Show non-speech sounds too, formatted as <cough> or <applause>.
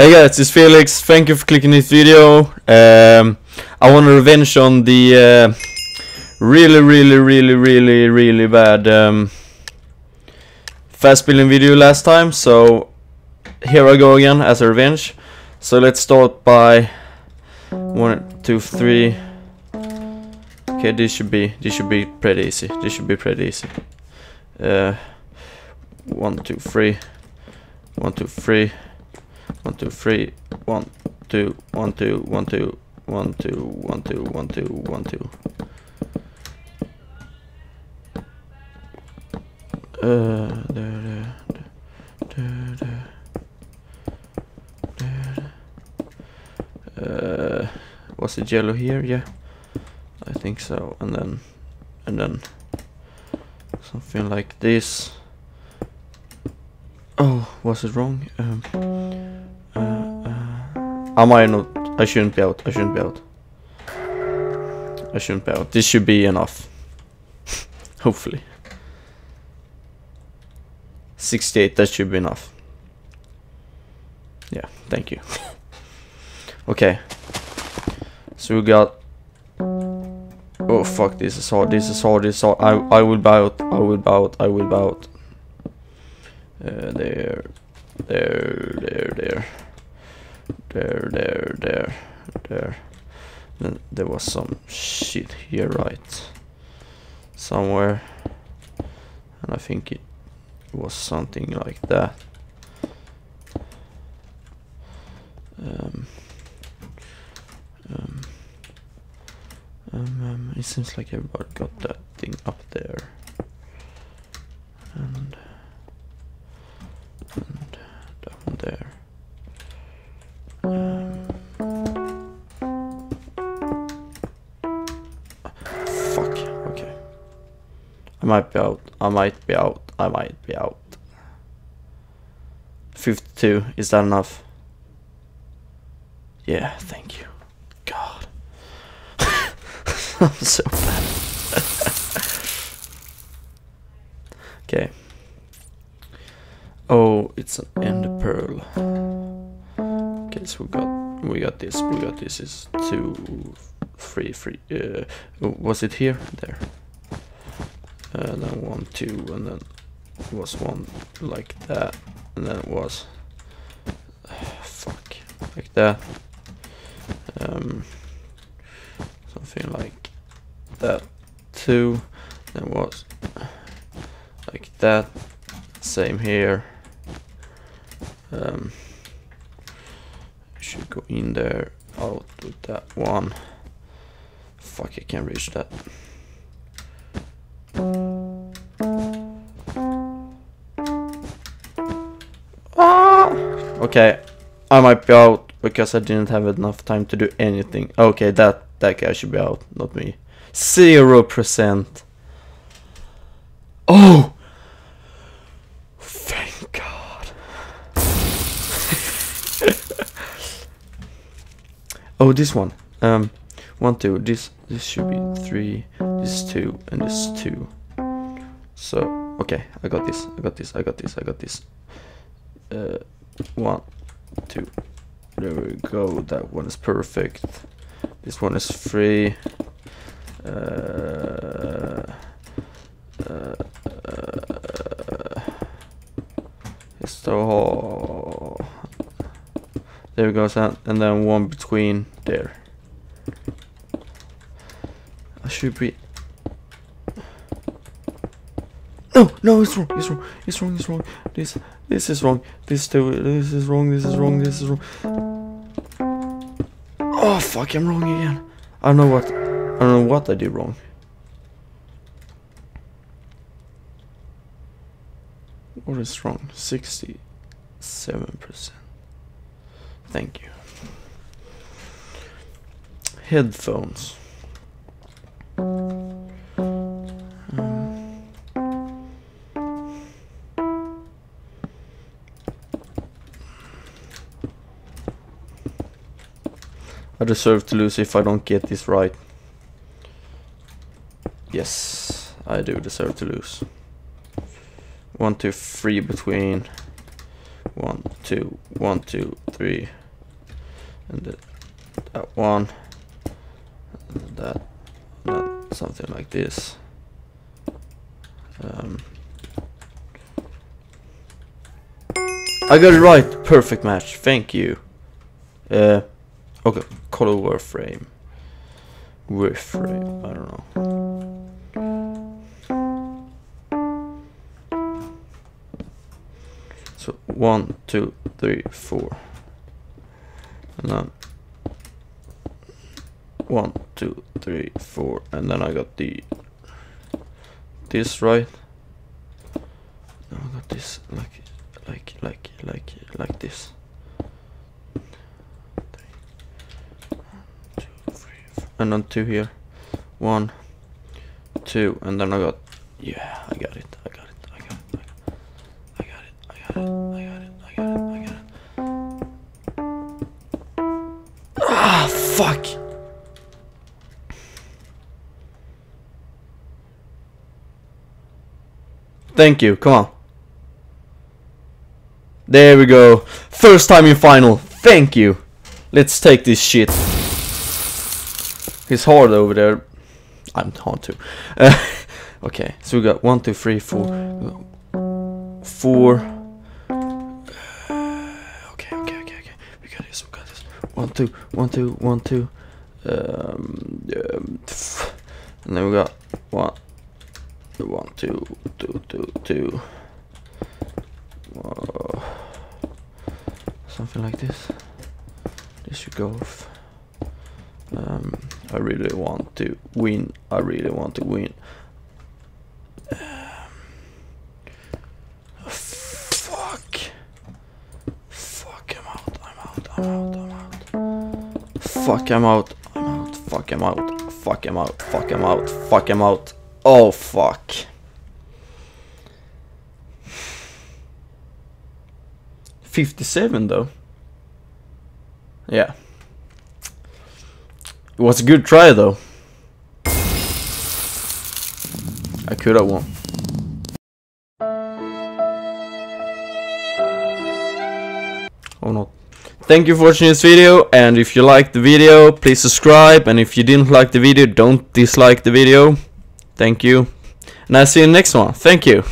Hey guys, it's Felix. Thank you for clicking this video. Um, I want to revenge on the uh, really, really, really, really, really bad um, fast building video last time. So here I go again as a revenge. So let's start by one, two, three. Okay, this should be this should be pretty easy. This should be pretty easy. Uh, one, two, three. One, two, three. One, two, three. One, two, one, two, one, two, one, two, one, two, one, two, one, two. Uh, there, there, there. Uh, was it yellow here? Yeah, I think so. And then, and then something like this. Oh, was it wrong? Um, uh, I might not. I shouldn't be out. I shouldn't be out. I shouldn't be out. This should be enough. <laughs> Hopefully. 68, that should be enough. Yeah, thank you. <laughs> okay. So we got... Oh fuck, this is hard, this is hard, this is hard. I, I will bow out, I will bow out, I will bow out. Uh, there, there, there, there, there, there. Then there was some shit here, right? Somewhere, and I think it was something like that. Um, um, um, um, it seems like everybody got that thing up there, and and down there. Fuck, might be out, I might be out, I might be out. 52, is that enough? Yeah, thank you. God. <laughs> I'm so bad. <laughs> okay. Oh, it's an end pearl. Okay, so we got we got this. We got this is two, three, three. Uh, was it here? There. Uh, then one, two, and then it was one like that, and then it was <sighs> fuck like that. Um, something like that too. Then was like that. Same here. Um, should go in there, out with that one. Fuck, I can't reach that. Okay, I might be out because I didn't have enough time to do anything. Okay, that that guy should be out, not me. Zero percent. Oh! Thank God. <laughs> oh, this one. Um, one, two. This this should be three. This two, and this two. So okay, I got this. I got this. I got this. I got this. Uh, one, two. There we go. That one is perfect. This one is free. Uh, uh, so there we go and then one between there I should be no no it's wrong it's wrong it's wrong it's wrong this this is wrong this too this is wrong this is wrong this is wrong oh fuck I'm wrong again I don't know what I don't know what I did wrong What is wrong? 67%. Thank you. Headphones. I deserve to lose if I don't get this right. Yes, I do deserve to lose one two three between one two, one, two, three, and that, that one, and that, that, something like this. Um, I got it right. Perfect match. Thank you. Uh, okay, color warframe. Warframe. I don't know. So one, two, three, four, and then one, two, three, four, and then I got the this right. Now I got this like, like, like, like, like this. Two, three, four, and then two here. One, two, and then I got, yeah, I got it, I got it, I got it, I got it, I got it, I got it, I got it, I got it. Ah, fuck! Thank you, come on. There we go. First time in final. Thank you. Let's take this shit. He's hard over there. I'm hard too. Uh, <laughs> okay, so we got one, two, three, four, four. Uh, okay, okay, okay, okay. We got this. We got this. One, two, one, two, one, two. Um, um, and then we got one, one, two, two, two, two. Uh, something like this. This should go off. Um, I really want to win. I really want to win. Um, fuck. Fuck, I'm out. I'm out. I'm out. I'm out. Fuck, I'm out. I'm out. Fuck, I'm out. Fuck, I'm out. Fuck, I'm out. Fuck, I'm out. Oh, fuck. Fifty-seven though. Yeah. It was a good try though. I could have won. Oh no. Thank you for watching this video and if you liked the video please subscribe and if you didn't like the video don't dislike the video. Thank you. And I'll see you next one. Thank you.